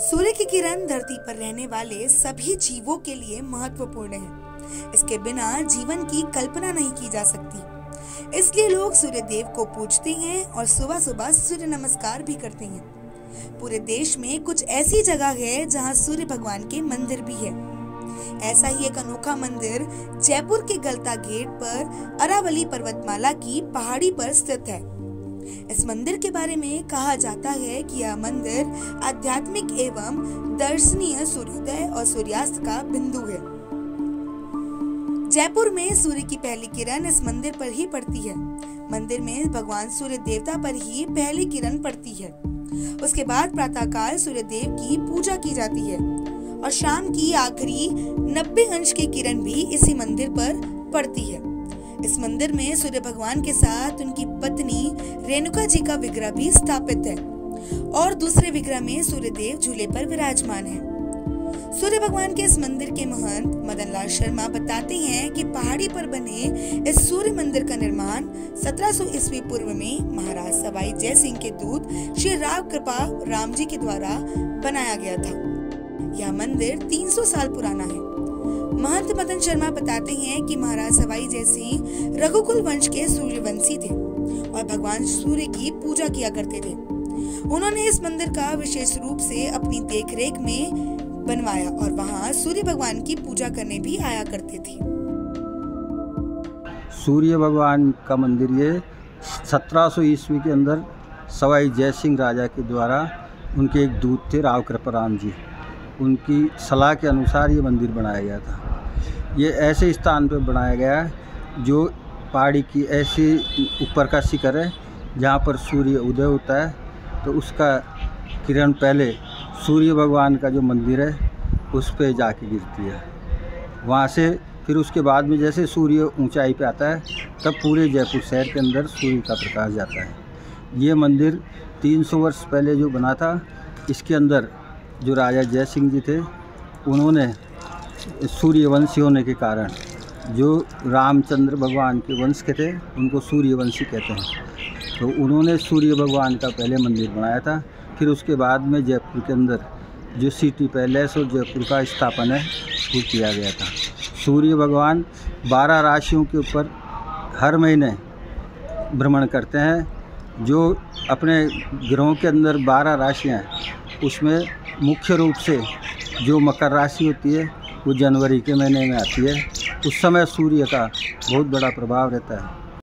सूर्य की किरण धरती पर रहने वाले सभी जीवों के लिए महत्वपूर्ण है। इसके बिना जीवन की कल्पना नहीं की जा सकती। इसलिए लोग सूर्य देव को पूजते हैं और सुबह सुबह सूर्य नमस्कार भी करते हैं। पूरे देश में कुछ ऐसी जगह है जहाँ सूर्य भगवान के मंदिर भी है। ऐसा ही एक अनोखा मंदिर जयपुर के गलता गेट पर अरावली पर्वतमाला की पहाड़ी पर स्थित है। इस मंदिर के बारे में कहा जाता है कि यह मंदिर आध्यात्मिक एवं दर्शनीय सूर्योदय और सूर्यास्त का बिंदु है। जयपुर में सूर्य की पहली किरण इस मंदिर पर ही पड़ती है। मंदिर में भगवान सूर्य देवता पर ही पहली किरण पड़ती है। उसके बाद प्रातःकाल सूर्य देव की पूजा की जाती है और शाम की आखिरी नब्बे अंश की किरण भी इसी मंदिर पर पड़ती है। मंदिर में सूर्य भगवान के साथ उनकी पत्नी रेणुका जी का विग्रह भी स्थापित है और दूसरे विग्रह में सूर्य देव झूले पर विराजमान है। सूर्य भगवान के इस मंदिर के महंत मदन लाल शर्मा बताते हैं कि पहाड़ी पर बने इस सूर्य मंदिर का निर्माण 1700 ईस्वी पूर्व में महाराज सवाई जय सिंह के दूत श्री राव कृपा राम जी के द्वारा बनाया गया था। यह मंदिर 300 साल पुराना है। महंत मदन शर्मा बताते हैं कि महाराज सवाई जयसिंह रघुकुल वंश के सूर्यवंशी थे और भगवान सूर्य की पूजा किया करते थे। उन्होंने इस मंदिर का विशेष रूप से अपनी देखरेख में बनवाया और वहाँ सूर्य भगवान की पूजा करने भी आया करते थे। सूर्य भगवान का मंदिर ये 1700 ईस्वी के अंदर सवाई जय सिंह राजा के द्वारा उनके एक दूत थे राव कृपाराम जी। उनकी सलाह के अनुसार ये मंदिर बनाया गया था। ये ऐसे स्थान पर बनाया गया है, जो पहाड़ी की ऐसी ऊपर का शिखर है, जहाँ पर सूर्य उदय होता है। तो उसका किरण पहले सूर्य भगवान का जो मंदिर है, उस पर जाके गिरती है। वहाँ से फिर उसके बाद में जैसे सूर्य ऊंचाई पे आता है, तब पूरे जयपुर शहर के अंदर सूर्य का प्रकाश जाता है। ये मंदिर 300 वर्ष पहले जो बना था, इसके अंदर जो राजा जय सिंह जी थे, उन्होंने सूर्यवंशी होने के कारण जो रामचंद्र भगवान के वंश के थे, उनको सूर्यवंशी कहते हैं। तो उन्होंने सूर्य भगवान का पहले मंदिर बनाया था। फिर उसके बाद में जयपुर के अंदर जो सिटी पैलेस और जयपुर का स्थापन है, वो किया गया था। सूर्य भगवान बारह राशियों के ऊपर हर महीने भ्रमण करते हैं। जो अपने ग्रहों के अंदर बारह राशियाँ उसमें मुख्य रूप से जो मकर राशि होती है वो जनवरी के महीने में आती है। उस समय सूर्य का बहुत बड़ा प्रभाव रहता है।